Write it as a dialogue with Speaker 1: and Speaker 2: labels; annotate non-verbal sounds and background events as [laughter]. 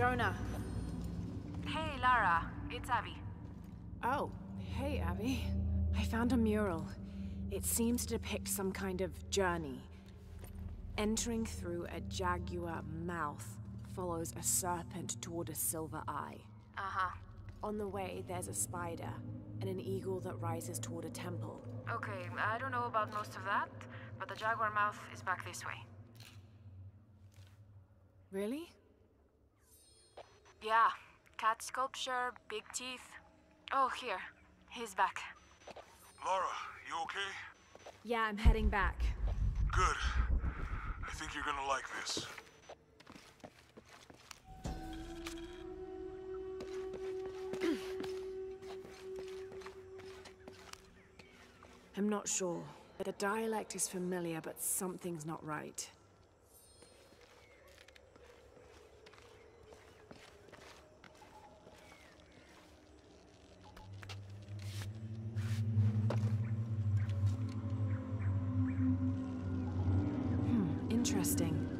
Speaker 1: Jonah.
Speaker 2: Hey, Lara. It's Abby.
Speaker 1: Oh, hey, Abby. I found a mural. It seems to depict some kind of journey. Entering through a jaguar mouth follows a serpent toward a silver eye.
Speaker 2: Uh-huh.
Speaker 1: On the way, there's a spider and an eagle that rises toward a temple.
Speaker 2: Okay, I don't know about most of that, but the jaguar mouth is back this way.
Speaker 1: Really?
Speaker 2: Yeah. Cat sculpture, big teeth. Oh, here. He's back.
Speaker 3: Lara, you okay?
Speaker 1: Yeah, I'm heading back.
Speaker 3: Good. I think you're gonna like this. [clears throat]
Speaker 1: I'm not sure. The dialect is familiar, but something's not right. Interesting.